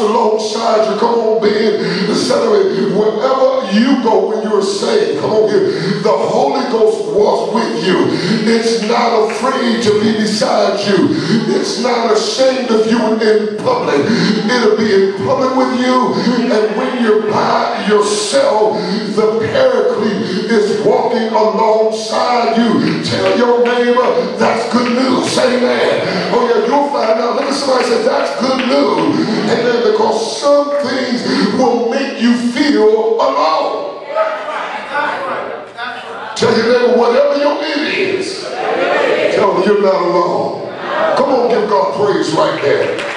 alongside you. Come on, Ben. Celebrate. Wherever you go when you're saved, come on here. The Holy Ghost walks with you. It's not afraid to be beside you. It's not ashamed of you in public. It'll be in public with you. And when you're by yourself, the paraclete is walking alongside you. Tell your neighbor that's good news. Say amen. Oh yeah, you'll find out. Look at somebody say that's good news. Amen. Some things will make you feel alone. Tell your neighbor whatever your need is, Tell them you're not alone. Come on, give God praise right there.